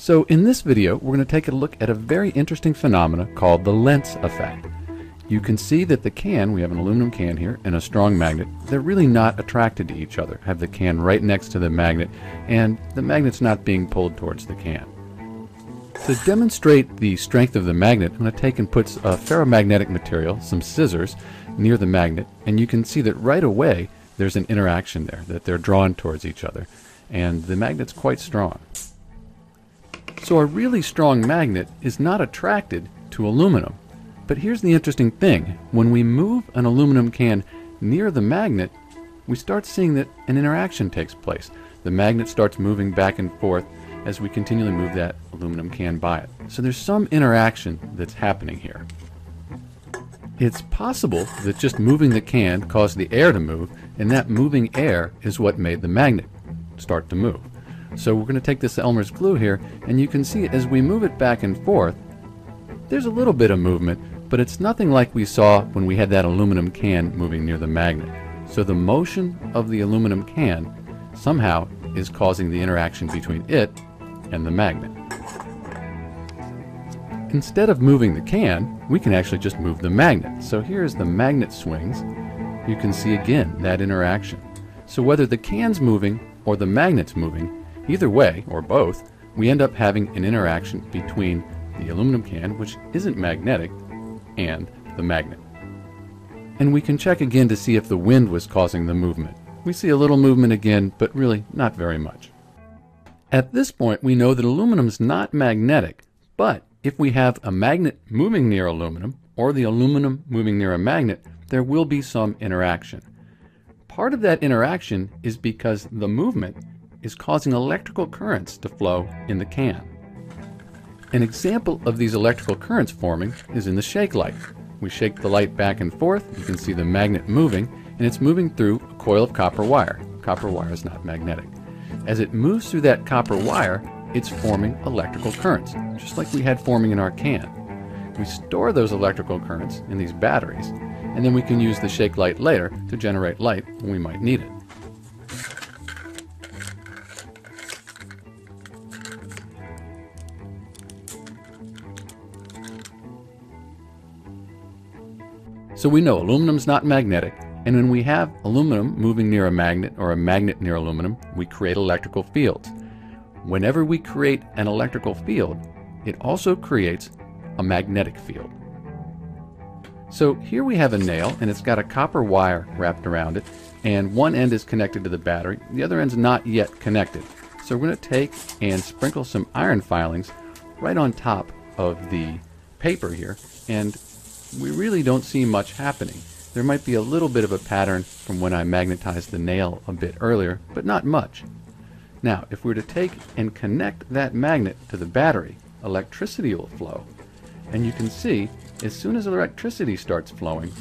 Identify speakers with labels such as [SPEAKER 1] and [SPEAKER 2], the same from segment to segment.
[SPEAKER 1] So in this video, we're going to take a look at a very interesting phenomena called the Lenz effect. You can see that the can, we have an aluminum can here, and a strong magnet, they're really not attracted to each other. Have the can right next to the magnet, and the magnet's not being pulled towards the can. To demonstrate the strength of the magnet, I'm going to take and put a ferromagnetic material, some scissors, near the magnet, and you can see that right away there's an interaction there, that they're drawn towards each other, and the magnet's quite strong. So a really strong magnet is not attracted to aluminum. But here's the interesting thing. When we move an aluminum can near the magnet, we start seeing that an interaction takes place. The magnet starts moving back and forth as we continually move that aluminum can by it. So there's some interaction that's happening here. It's possible that just moving the can caused the air to move, and that moving air is what made the magnet start to move. So we're going to take this Elmer's glue here, and you can see as we move it back and forth, there's a little bit of movement, but it's nothing like we saw when we had that aluminum can moving near the magnet. So the motion of the aluminum can somehow is causing the interaction between it and the magnet. Instead of moving the can, we can actually just move the magnet. So here's the magnet swings. You can see again that interaction. So whether the can's moving or the magnet's moving, Either way, or both, we end up having an interaction between the aluminum can, which isn't magnetic, and the magnet. And we can check again to see if the wind was causing the movement. We see a little movement again, but really not very much. At this point, we know that aluminum is not magnetic, but if we have a magnet moving near aluminum, or the aluminum moving near a magnet, there will be some interaction. Part of that interaction is because the movement is causing electrical currents to flow in the can. An example of these electrical currents forming is in the shake light. We shake the light back and forth, you can see the magnet moving, and it's moving through a coil of copper wire. Copper wire is not magnetic. As it moves through that copper wire, it's forming electrical currents, just like we had forming in our can. We store those electrical currents in these batteries, and then we can use the shake light later to generate light when we might need it. So we know aluminum's not magnetic, and when we have aluminum moving near a magnet or a magnet near aluminum, we create electrical fields. Whenever we create an electrical field, it also creates a magnetic field. So here we have a nail and it's got a copper wire wrapped around it and one end is connected to the battery, the other end's not yet connected. So we're going to take and sprinkle some iron filings right on top of the paper here and we really don't see much happening. There might be a little bit of a pattern from when I magnetized the nail a bit earlier, but not much. Now, if we're to take and connect that magnet to the battery, electricity will flow. And you can see, as soon as electricity starts flowing,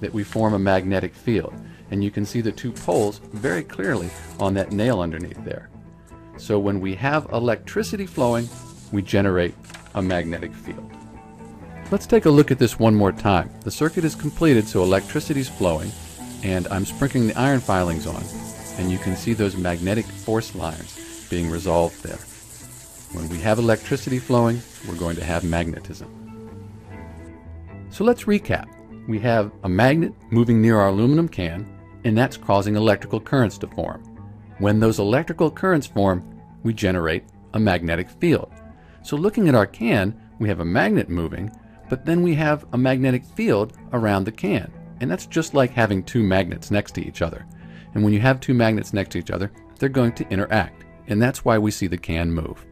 [SPEAKER 1] that we form a magnetic field. And you can see the two poles very clearly on that nail underneath there. So when we have electricity flowing, we generate a magnetic field. Let's take a look at this one more time. The circuit is completed so electricity is flowing and I'm sprinkling the iron filings on and you can see those magnetic force lines being resolved there. When we have electricity flowing, we're going to have magnetism. So let's recap. We have a magnet moving near our aluminum can and that's causing electrical currents to form. When those electrical currents form, we generate a magnetic field. So looking at our can, we have a magnet moving but then we have a magnetic field around the can. And that's just like having two magnets next to each other. And when you have two magnets next to each other, they're going to interact. And that's why we see the can move.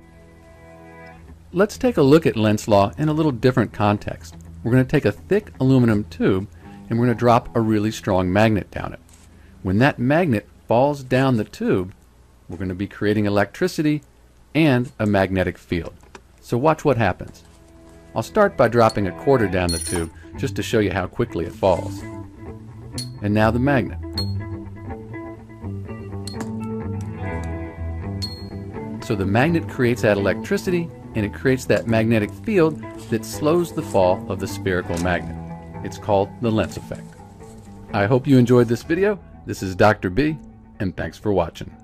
[SPEAKER 1] Let's take a look at Lenz's law in a little different context. We're going to take a thick aluminum tube and we're going to drop a really strong magnet down it. When that magnet falls down the tube, we're going to be creating electricity and a magnetic field. So watch what happens. I'll start by dropping a quarter down the tube just to show you how quickly it falls. And now the magnet. So the magnet creates that electricity and it creates that magnetic field that slows the fall of the spherical magnet. It's called the Lenz effect. I hope you enjoyed this video. This is Dr. B, and thanks for watching.